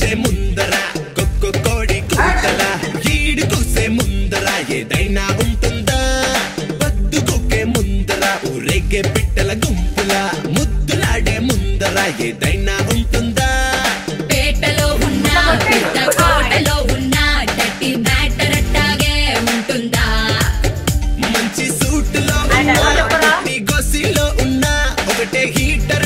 వచ్చే ముందర కుక్కు కోడి కూతల ఈడు కూసే ముందర ఏదైనా ఉంటుందా? పద్దు కుకే ముందర ఊరెగ్గే పిట్టల గుంపుల ముద్దులాడే ముందర ఏదైనా ఉంటుందా? ఉన్న మంచి సూట్లో ఉన్న గొసిలో ఉన్న ఒకటే heater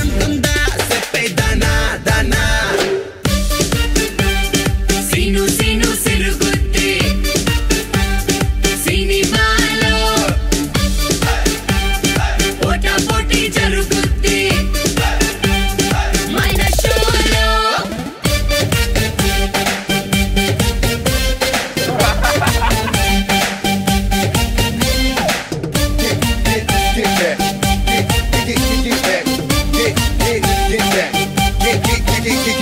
Kick, kick.